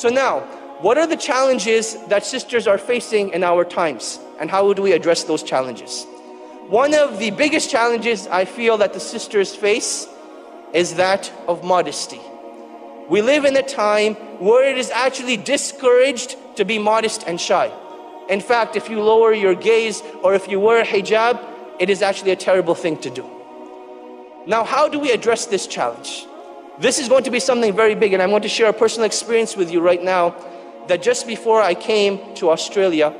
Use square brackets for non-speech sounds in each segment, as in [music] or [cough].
So now, what are the challenges that sisters are facing in our times? And how do we address those challenges? One of the biggest challenges I feel that the sisters face is that of modesty. We live in a time where it is actually discouraged to be modest and shy. In fact, if you lower your gaze or if you wear a hijab, it is actually a terrible thing to do. Now, how do we address this challenge? This is going to be something very big, and I'm going to share a personal experience with you right now that just before I came to Australia,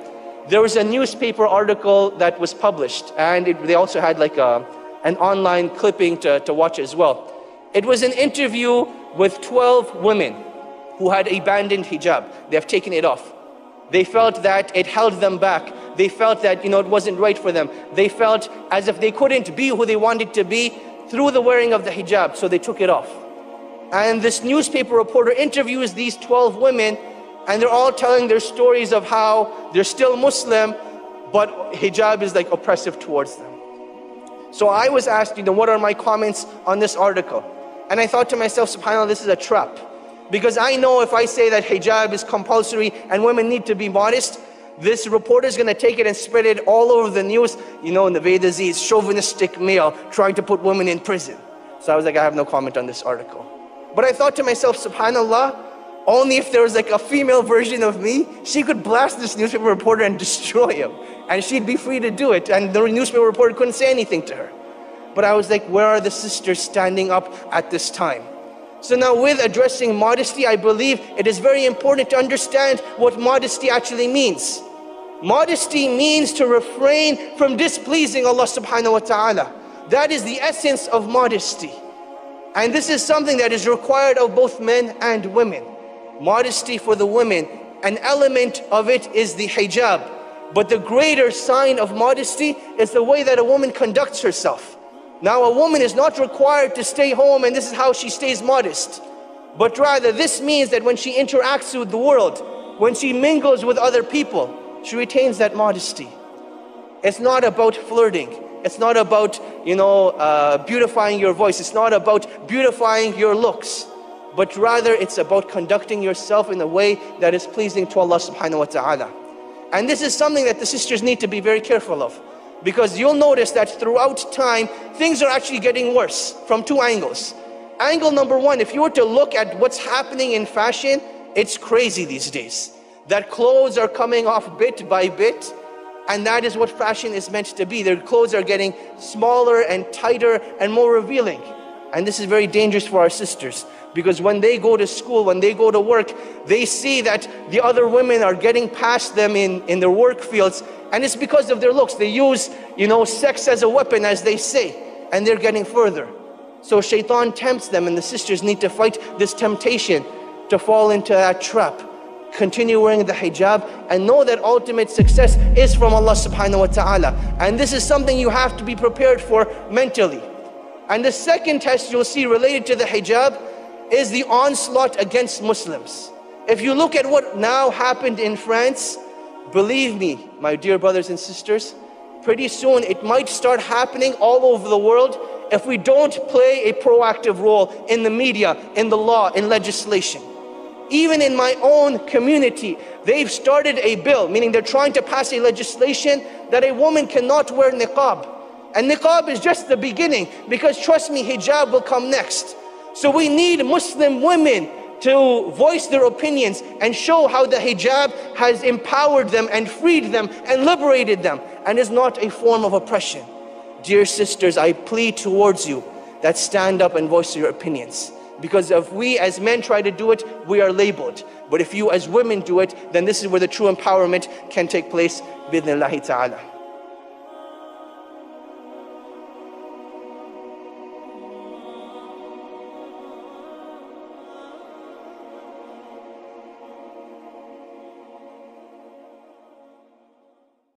there was a newspaper article that was published, and it, they also had like a, an online clipping to, to watch as well. It was an interview with 12 women who had abandoned hijab. They have taken it off. They felt that it held them back. They felt that, you know, it wasn't right for them. They felt as if they couldn't be who they wanted to be through the wearing of the hijab, so they took it off. And this newspaper reporter interviews these 12 women, and they're all telling their stories of how they're still Muslim, but hijab is like oppressive towards them. So I was asked, you know, what are my comments on this article? And I thought to myself, subhanAllah, this is a trap. Because I know if I say that hijab is compulsory and women need to be modest, this reporter is going to take it and spread it all over the news. You know, in the Vedas, is chauvinistic male trying to put women in prison. So I was like, I have no comment on this article. But I thought to myself, subhanAllah, only if there was like a female version of me, she could blast this newspaper reporter and [laughs] destroy him. And she'd be free to do it. And the newspaper reporter couldn't say anything to her. But I was like, where are the sisters standing up at this time? So now with addressing modesty, I believe it is very important to understand what modesty actually means. Modesty means to refrain from displeasing Allah subhanahu wa ta'ala. That is the essence of modesty. And this is something that is required of both men and women. Modesty for the women, an element of it is the hijab. But the greater sign of modesty is the way that a woman conducts herself. Now, a woman is not required to stay home and this is how she stays modest. But rather, this means that when she interacts with the world, when she mingles with other people, she retains that modesty. It's not about flirting. It's not about, you know, uh, beautifying your voice. It's not about beautifying your looks. But rather, it's about conducting yourself in a way that is pleasing to Allah subhanahu wa ta'ala. And this is something that the sisters need to be very careful of. Because you'll notice that throughout time, things are actually getting worse from two angles. Angle number one, if you were to look at what's happening in fashion, it's crazy these days. That clothes are coming off bit by bit, and that is what fashion is meant to be. Their clothes are getting smaller and tighter and more revealing. And this is very dangerous for our sisters because when they go to school, when they go to work, they see that the other women are getting past them in, in their work fields and it's because of their looks. They use, you know, sex as a weapon, as they say, and they're getting further. So shaitan tempts them, and the sisters need to fight this temptation to fall into that trap. Continue wearing the hijab and know that ultimate success is from Allah subhanahu wa ta'ala. And this is something you have to be prepared for mentally. And the second test you'll see related to the hijab is the onslaught against Muslims. If you look at what now happened in France, Believe me, my dear brothers and sisters, pretty soon it might start happening all over the world if we don't play a proactive role in the media, in the law, in legislation. Even in my own community, they've started a bill, meaning they're trying to pass a legislation that a woman cannot wear niqab. And niqab is just the beginning because trust me, hijab will come next. So we need Muslim women to voice their opinions and show how the hijab has empowered them and freed them and liberated them and is not a form of oppression. Dear sisters, I plead towards you that stand up and voice your opinions. Because if we as men try to do it, we are labeled. But if you as women do it, then this is where the true empowerment can take place. Bidnillahi ta'ala.